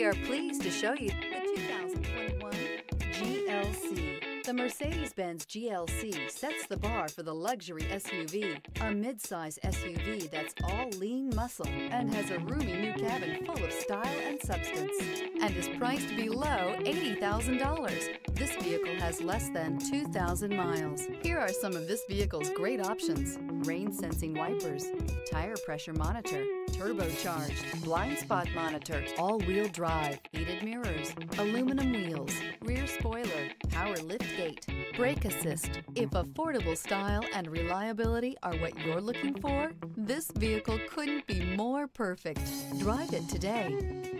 we are pleased to show you the 2021 GLC. The Mercedes-Benz GLC sets the bar for the luxury SUV, a midsize SUV that's all lean muscle and has a roomy new cabin full substance, and is priced below $80,000. This vehicle has less than 2,000 miles. Here are some of this vehicle's great options. Rain sensing wipers, tire pressure monitor, turbocharged, blind spot monitor, all-wheel drive, heated mirrors, aluminum wheels, rear spoiler, power lift gate, brake assist. If affordable style and reliability are what you're looking for, this vehicle couldn't be more perfect. Drive it today.